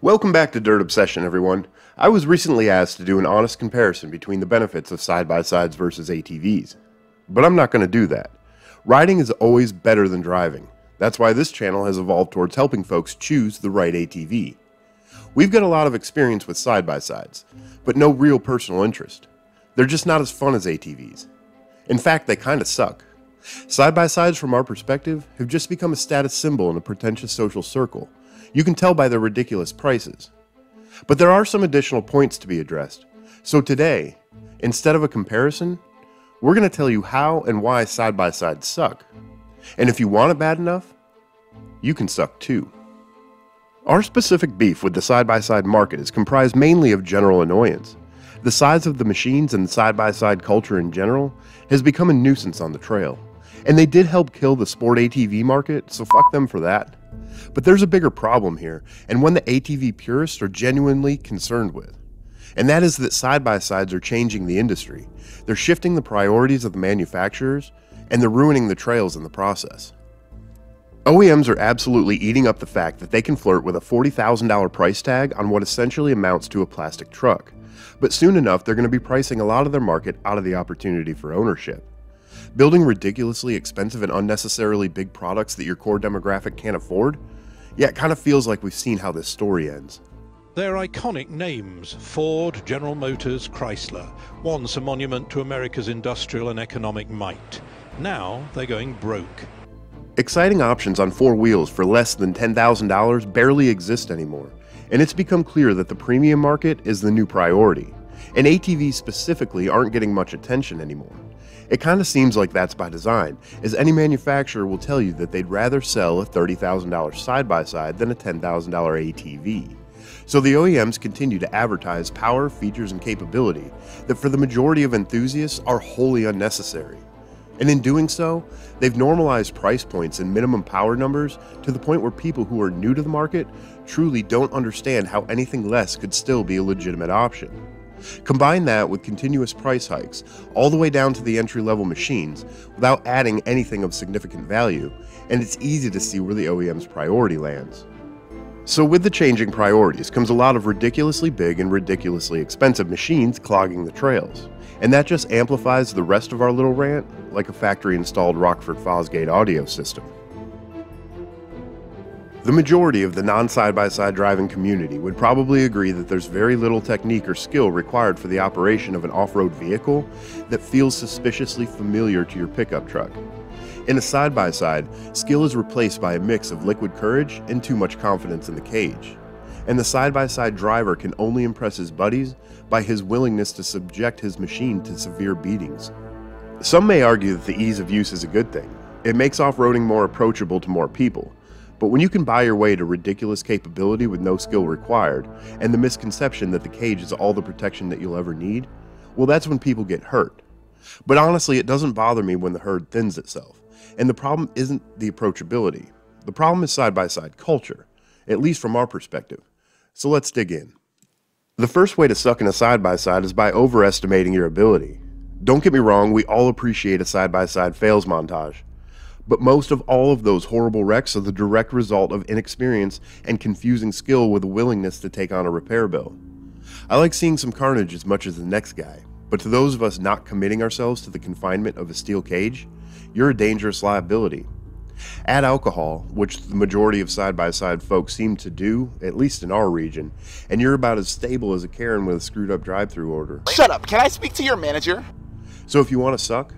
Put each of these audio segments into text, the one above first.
Welcome back to Dirt Obsession, everyone. I was recently asked to do an honest comparison between the benefits of side-by-sides versus ATVs. But I'm not going to do that. Riding is always better than driving. That's why this channel has evolved towards helping folks choose the right ATV. We've got a lot of experience with side-by-sides, but no real personal interest. They're just not as fun as ATVs. In fact, they kinda suck. Side-by-sides from our perspective have just become a status symbol in a pretentious social circle, you can tell by their ridiculous prices. But there are some additional points to be addressed. So today, instead of a comparison, we're going to tell you how and why side by sides suck. And if you want it bad enough, you can suck too. Our specific beef with the side by side market is comprised mainly of general annoyance. The size of the machines and side by side culture in general has become a nuisance on the trail. And they did help kill the sport ATV market, so fuck them for that. But there's a bigger problem here, and one that ATV purists are genuinely concerned with. And that is that side by sides are changing the industry. They're shifting the priorities of the manufacturers, and they're ruining the trails in the process. OEMs are absolutely eating up the fact that they can flirt with a $40,000 price tag on what essentially amounts to a plastic truck. But soon enough, they're going to be pricing a lot of their market out of the opportunity for ownership. Building ridiculously expensive and unnecessarily big products that your core demographic can't afford? Yeah, it kind of feels like we've seen how this story ends. They're iconic names Ford, General Motors, Chrysler, once a monument to America's industrial and economic might. Now they're going broke. Exciting options on four wheels for less than $10,000 barely exist anymore, and it's become clear that the premium market is the new priority, and ATVs specifically aren't getting much attention anymore. It kind of seems like that's by design, as any manufacturer will tell you that they'd rather sell a $30,000 side by side than a $10,000 ATV. So the OEMs continue to advertise power, features, and capability that for the majority of enthusiasts are wholly unnecessary. And in doing so, they've normalized price points and minimum power numbers to the point where people who are new to the market truly don't understand how anything less could still be a legitimate option. Combine that with continuous price hikes, all the way down to the entry level machines, without adding anything of significant value, and it's easy to see where the OEM's priority lands. So, with the changing priorities comes a lot of ridiculously big and ridiculously expensive machines clogging the trails. And that just amplifies the rest of our little rant like a factory installed Rockford Fosgate audio system. The majority of the non side by side driving community would probably agree that there's very little technique or skill required for the operation of an off road vehicle that feels suspiciously familiar to your pickup truck. In a side by side, skill is replaced by a mix of liquid courage and too much confidence in the cage. And the side by side driver can only impress his buddies by his willingness to subject his machine to severe beatings. Some may argue that the ease of use is a good thing. It makes off roading more approachable to more people, but when you can buy your way to ridiculous capability with no skill required, and the misconception that the cage is all the protection that you'll ever need, well, that's when people get hurt. But honestly, it doesn't bother me when the herd thins itself. And the problem isn't the approachability. The problem is side by side culture, at least from our perspective. So let's dig in. The first way to suck in a side by side is by overestimating your ability. Don't get me wrong, we all appreciate a side by side fails montage. But most of all of those horrible wrecks are the direct result of inexperience and confusing skill with a willingness to take on a repair bill. I like seeing some carnage as much as the next guy, but to those of us not committing ourselves to the confinement of a steel cage, you're a dangerous liability. Add alcohol, which the majority of side by side folks seem to do, at least in our region, and you're about as stable as a Karen with a screwed up drive through order. Shut up, can I speak to your manager? So if you want to suck,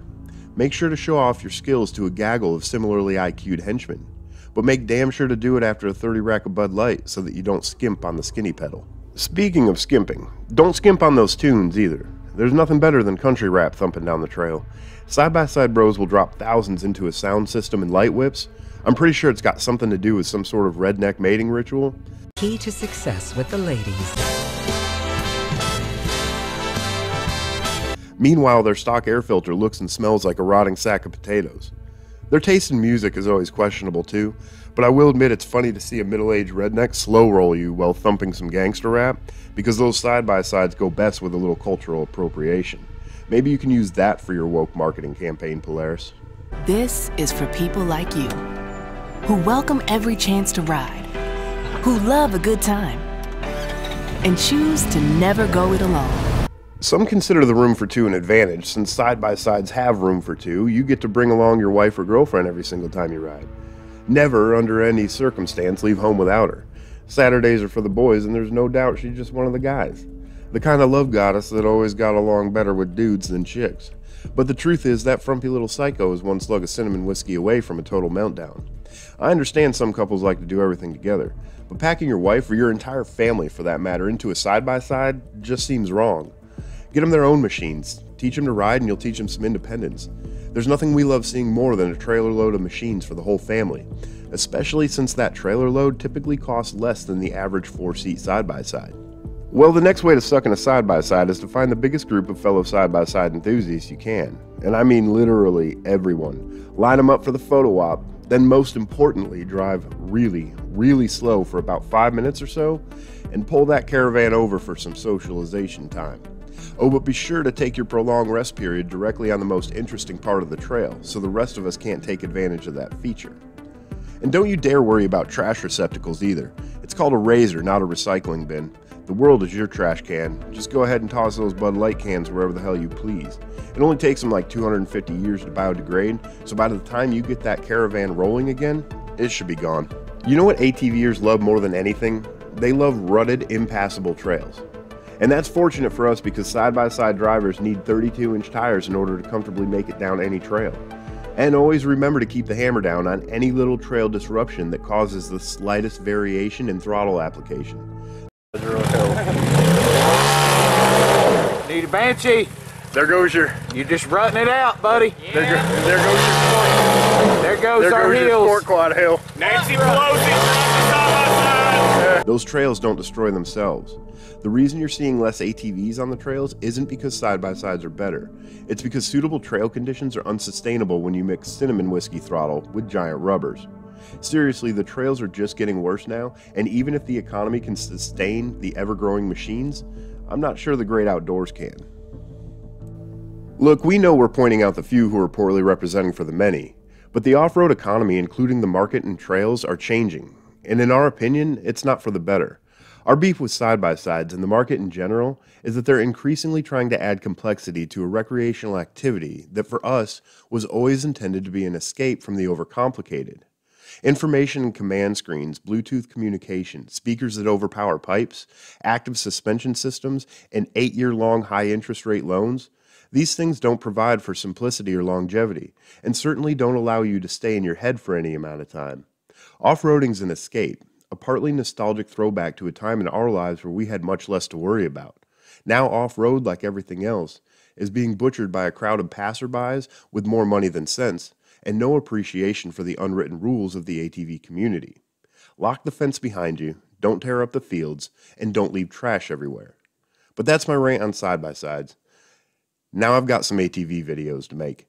Make sure to show off your skills to a gaggle of similarly IQ'd henchmen, but make damn sure to do it after a 30 rack of Bud Light so that you don't skimp on the skinny pedal. Speaking of skimping, don't skimp on those tunes either. There's nothing better than country rap thumping down the trail. Side by side bros will drop thousands into a sound system and light whips. I'm pretty sure it's got something to do with some sort of redneck mating ritual. Key to success with the ladies. Meanwhile, their stock air filter looks and smells like a rotting sack of potatoes. Their taste in music is always questionable too, but I will admit it's funny to see a middle aged redneck slow roll you while thumping some gangster rap, because those side by sides go best with a little cultural appropriation. Maybe you can use that for your woke marketing campaign, Polaris. This is for people like you, who welcome every chance to ride, who love a good time, and choose to never go it alone. Some consider the room for two an advantage. Since side by sides have room for two, you get to bring along your wife or girlfriend every single time you ride. Never, under any circumstance, leave home without her. Saturdays are for the boys, and there's no doubt she's just one of the guys. The kind of love goddess that always got along better with dudes than chicks. But the truth is, that frumpy little psycho is one slug of cinnamon whiskey away from a total meltdown. I understand some couples like to do everything together, but packing your wife or your entire family, for that matter, into a side by side just seems wrong. Get them their own machines, teach them to ride, and you'll teach them some independence. There's nothing we love seeing more than a trailer load of machines for the whole family, especially since that trailer load typically costs less than the average four seat side by side. Well, the next way to suck in a side by side is to find the biggest group of fellow side by side enthusiasts you can. And I mean literally everyone. Line them up for the photo op, then, most importantly, drive really, really slow for about five minutes or so and pull that caravan over for some socialization time. Oh, but be sure to take your prolonged rest period directly on the most interesting part of the trail so the rest of us can't take advantage of that feature. And don't you dare worry about trash receptacles either. It's called a razor, not a recycling bin. The world is your trash can. Just go ahead and toss those Bud Light cans wherever the hell you please. It only takes them like 250 years to biodegrade, so by the time you get that caravan rolling again, it should be gone. You know what ATVers love more than anything? They love rutted, impassable trails. And that's fortunate for us because side by side drivers need 32 inch tires in order to comfortably make it down any trail. And always remember to keep the hammer down on any little trail disruption that causes the slightest variation in throttle application. Need a Banshee. There goes your You're just rutting it out, buddy. there, go, there goes your There goes there our goes your heels. sport quad hill. Nancy Pelosi, side by side. Those trails don't destroy themselves. The reason you're seeing less ATVs on the trails isn't because side by sides are better. It's because suitable trail conditions are unsustainable when you mix cinnamon whiskey throttle with giant rubbers. Seriously, the trails are just getting worse now, and even if the economy can sustain the ever growing machines, I'm not sure the great outdoors can. Look, we know we're pointing out the few who are poorly representing for the many, but the off road economy, including the market and trails, are changing, and in our opinion, it's not for the better. Our beef with side by sides and the market in general is that they're increasingly trying to add complexity to a recreational activity that for us was always intended to be an escape from the overcomplicated. Information and command screens, Bluetooth communication, speakers that overpower pipes, active suspension systems, and eight year long high interest rate loans. These things don't provide for simplicity or longevity, and certainly don't allow you to stay in your head for any amount of time. Off roading's an escape, a partly nostalgic throwback to a time in our lives where we had much less to worry about. Now, off road, like everything else, is being butchered by a crowd of passerbys with more money than sense and no appreciation for the unwritten rules of the ATV community. Lock the fence behind you, don't tear up the fields, and don't leave trash everywhere. But that's my rant on side by sides. Now I've got some ATV videos to make.